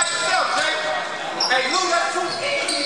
by yourself, James. Hey, Lou, that's too easy.